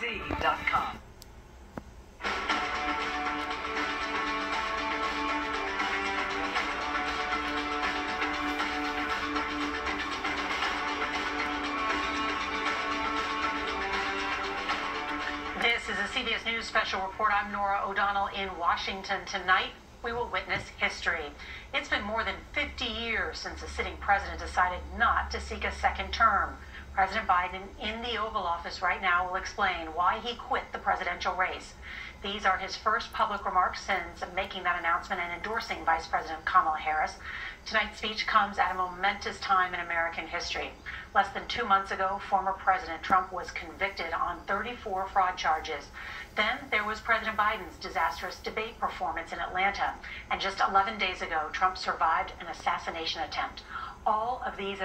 This is a CBS News special report. I'm Norah O'Donnell in Washington. Tonight, we will witness history. It's been more than 50 years since a sitting president decided not to seek a second term. President Biden in the Oval Office right now will explain why he quit the presidential race. These are his first public remarks since making that announcement and endorsing Vice President Kamala Harris. Tonight's speech comes at a momentous time in American history. Less than two months ago, former President Trump was convicted on 34 fraud charges. Then there was President Biden's disastrous debate performance in Atlanta. And just 11 days ago, Trump survived an assassination attempt. All of these